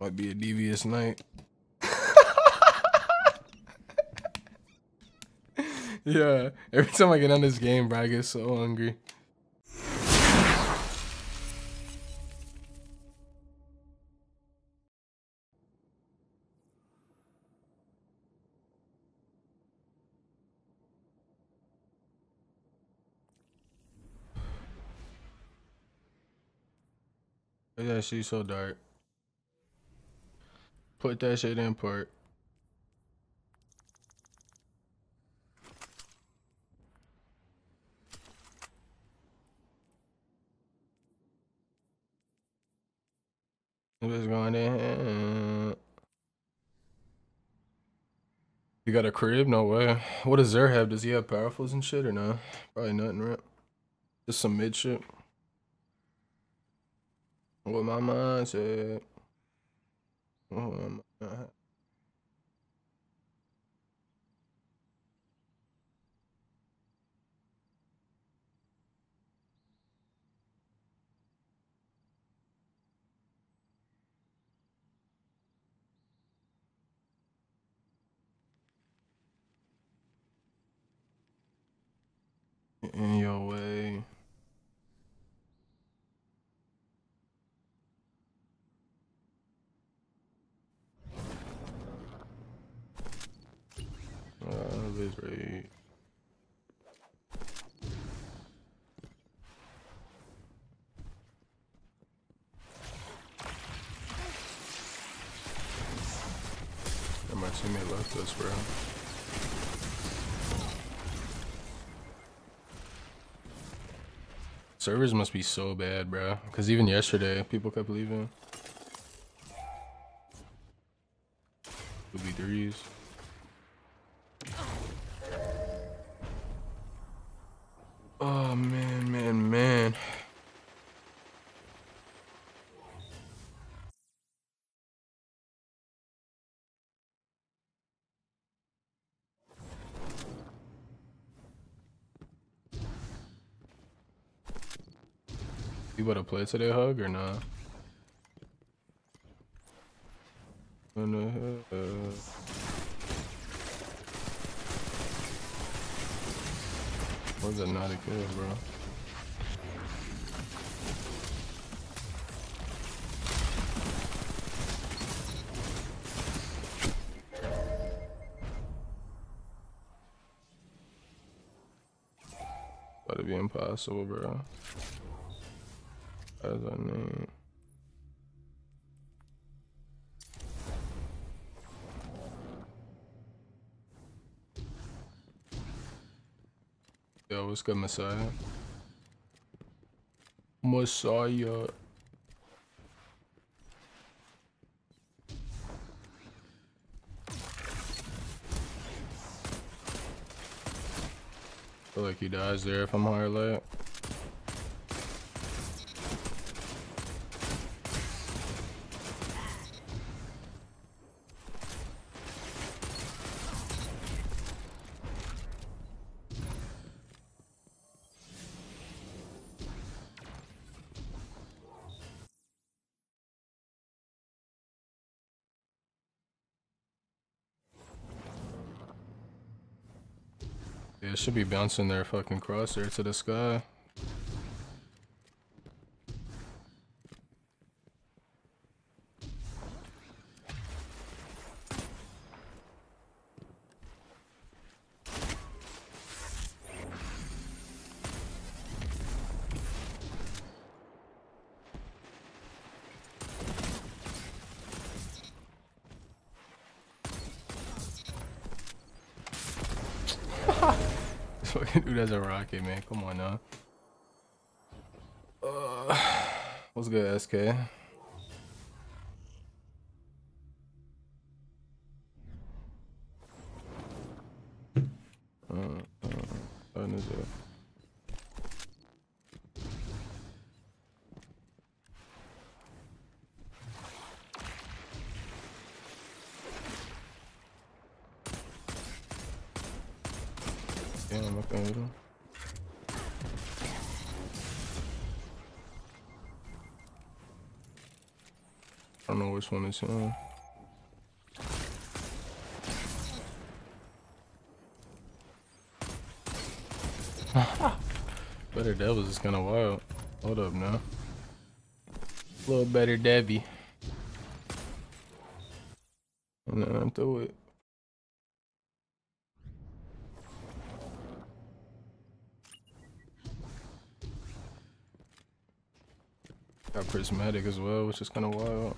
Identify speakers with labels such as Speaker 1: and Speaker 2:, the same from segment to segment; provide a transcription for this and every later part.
Speaker 1: Might be a devious night. yeah, every time I get on this game, bro, I get so hungry. Yeah, she's so dark. Put that shit in port. What's going in? You got a crib? No way. What does Zer have? Does he have powerfuls and shit or no? Probably nothing, right? Just some mid shit. What my mind said. What my mind in your way. This rate. My teammate left us, bro. Servers must be so bad, bro. Because even yesterday, people kept leaving. Would be threes. Oh man, man, man. You about to play today, Hug, or nah? Uh, That not a kill, bro? To be impossible, bro. As I need. Yo, what's good, Messiah? Messiah. feel like he dies there if I'm higher late. Yeah, it should be bouncing their fucking crosshair to the sky. Fucking dude has a rocket, man. Come on now. Uh, what's good, SK? Uh, uh, uh, Nizzo. I don't know which one is him. Uh, better Devils is kind of wild. Hold up now. A little better Debbie. And then I'm through it. Got prismatic as well, which is kind of wild.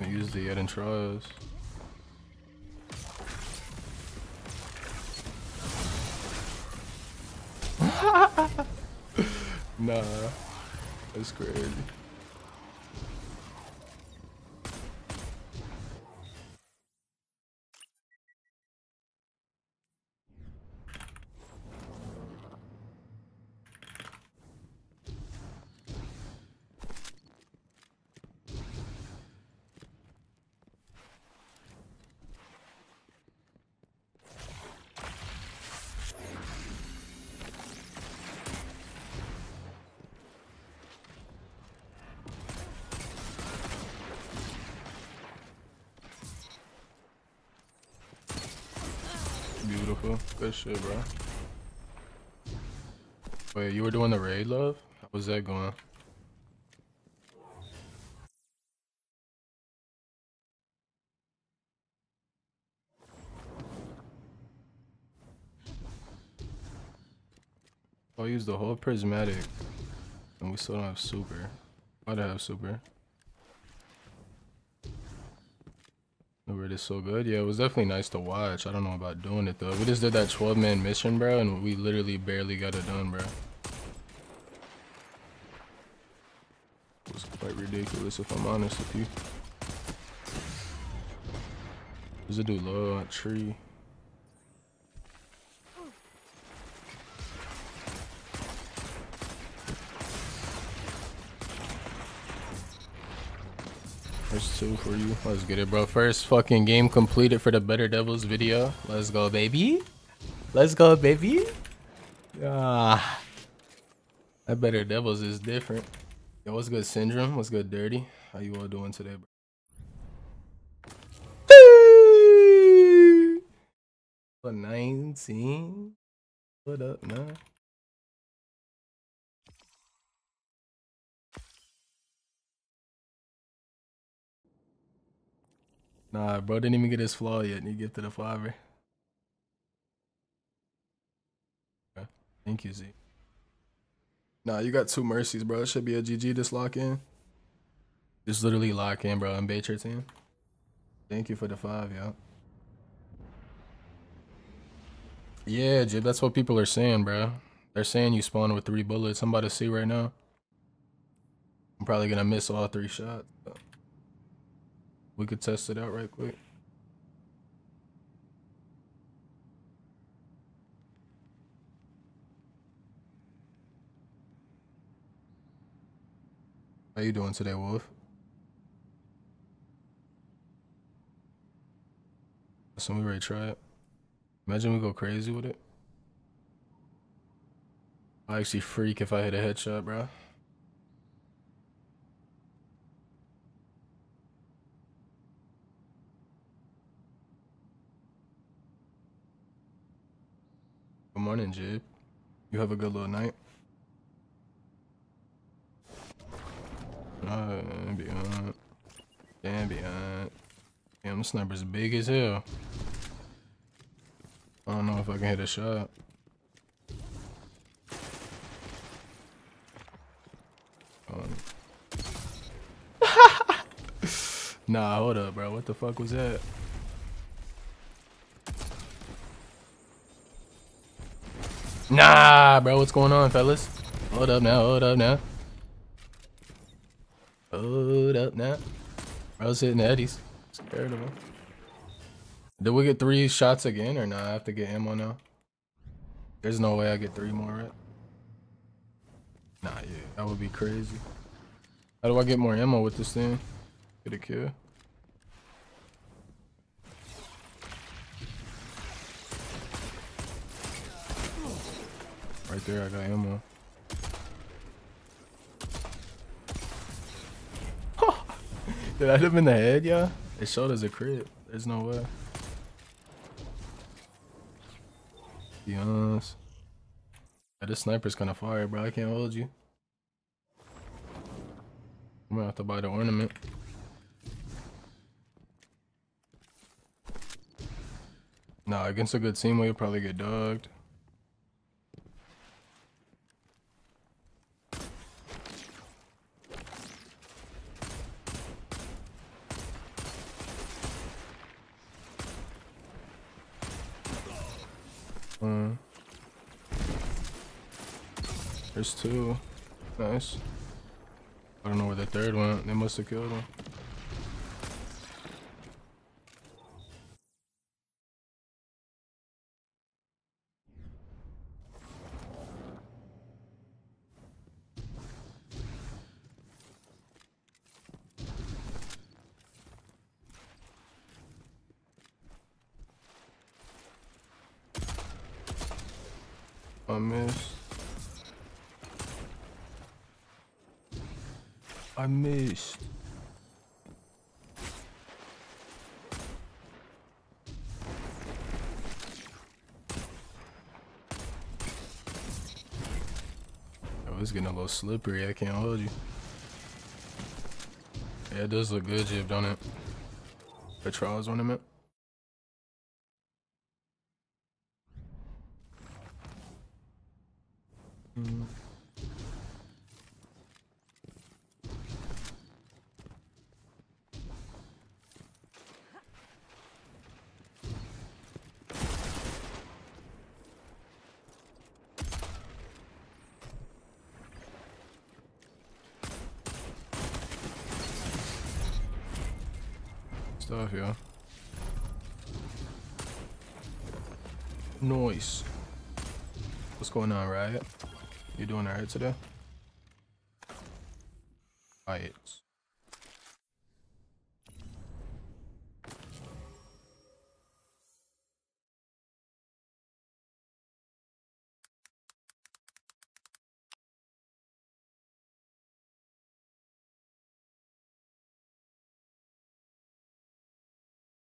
Speaker 1: I use the yet in trials. nah, that's crazy. Beautiful. Good shit, bro. Wait, you were doing the raid, love? How was that going? Oh, I used the whole prismatic, and we still don't have super. Why'd I have super? The red is so good. Yeah, it was definitely nice to watch. I don't know about doing it though. We just did that 12 man mission, bro, and we literally barely got it done, bro. It was quite ridiculous if I'm honest with you. There's a dude low at tree. There's for you. Let's get it, bro. First fucking game completed for the Better Devils video. Let's go, baby. Let's go, baby. Ah. That Better Devils is different. Yo, what's good, Syndrome? What's good, Dirty? How you all doing today, bro? 19? What up, man? Nah, bro didn't even get his flaw yet and he gifted a fiver. Okay. Thank you, Z. Nah, you got two mercies, bro. It should be a GG just lock in. Just literally lock in, bro, and bait your team. Thank you for the five, yo. Yeah, Jib, that's what people are saying, bro. They're saying you spawn with three bullets. I'm about to see right now. I'm probably gonna miss all three shots. We could test it out right quick. How you doing today, Wolf? So we ready to try it. Imagine we go crazy with it. I actually freak if I hit a headshot, bro. Good morning, Jib. You have a good little night. Uh, beyond. Damn, the sniper's big as hell. I don't know if I can hit a shot. Um. nah, hold up, bro. What the fuck was that? Nah, bro, what's going on, fellas? Hold up now, hold up now. Hold up now. Bro's hitting Eddie's. Scared of him. Did we get three shots again or not? I have to get ammo now. There's no way I get three more, right? Nah, yeah, that would be crazy. How do I get more ammo with this thing? Get a kill. Right there, I got ammo. Did I hit him in the head, yeah? It showed as a crit. There's no way. Be honest. Yeah, this sniper's gonna fire, bro. I can't hold you. I'm gonna have to buy the ornament. Nah, against a good team, we'll probably get dogged. Uh, there's two. Nice. I don't know where the third went. They must have killed him. I missed. I missed. Oh, it's getting a little slippery. I can't hold you. Yeah, it does look good, Jib, don't it? The trials ornament. Stuff, yeah. Noise. What's going on, Riot? You doing alright today? Riots.